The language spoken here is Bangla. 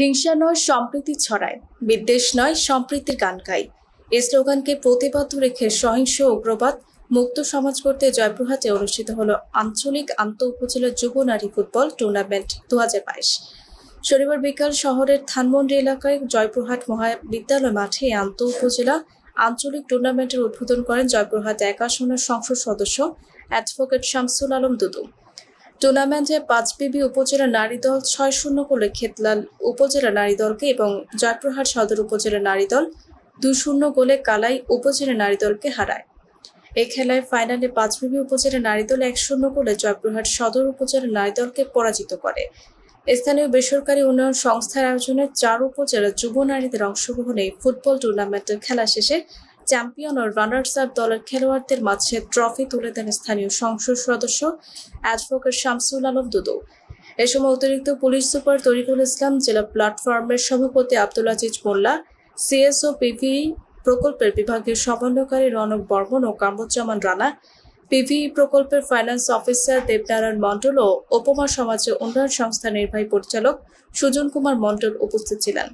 হিংসা নয়, সম্প্রীতি ছড়ায়। বিদ্বেষ নয় সম্প্রীতির গান গাই এই স্লোগানকে প্রতিবদ্ধ রেখে সহিংস উগ্রবাদ মুক্ত সমাজ করতে জয়পুরহাটে অনুষ্ঠিত হল আঞ্চলিক আন্ত উপজেলা যুব নারী ফুটবল টুর্নামেন্ট দু হাজার বাইশ। শনিবার বিকাল শহরের ধানমন্ডি এলাকায় জয়পুরহাট মহাবিদ্যালয় মাঠে আন্ত উপজেলা আঞ্চলিক টুর্নামেন্টের উদ্বোধন করেন জয়প্রহাট এক আসনের সংসদ সদস্য অ্যাডভোকেট শামসুল আলম দুদু। টুর্নামেন্টে পাঁচবিবি উপজেলা নারী দল ছয় শূন্য গোলে খেতলাল উপজেলা নারী দলকে এবং জয়প্রহাট সদর উপজেলা নারী দল দুই শূন্য গোলে কালাই উপজেলা নারী দলকে হারায়। এই খেলায় ফাইনালে পাঁচবিবি উপজেলা নারী দল এক শূন্য গোলে জয়প্রহাট সদর উপজেলা নারী দলকে পরাজিত করে। স্থানীয় বেসরকারি উন্নয়ন সংস্থার আয়োজনে চার উপজেলা যুব নারীদের অংশগ্রহণে ফুটবল টুর্নামেন্টের খেলা শেষে চ্যাম্পিয়ন ও রানার্স আপ দলের খেলোয়াড়দের মাঝে ট্রফি তুলে দেন স্থানীয় সংসদ সদস্য অ্যাডভোকেট শামসুল আলম দুদু। এ সময় অতিরিক্ত পুলিশ সুপার তরিকুল ইসলাম, জেলা প্ল্যাটফর্মের সভাপতি আব্দুল আজিজ মোল্লা, সিএসও পিভি প্রকল্পের বিভাগীয় সমন্বয়কারী রনক বর্মন ও কামরুজ্জামান রানা পিভিই প্রকল্পের ফাইন্যান্স অফিসার দেবনারায়ণ মণ্ডল ও উপমা সমাজের উন্নয়ন সংস্থার নির্বাহী পরিচালক সুজন কুমার মণ্ডল উপস্থিত ছিলেন।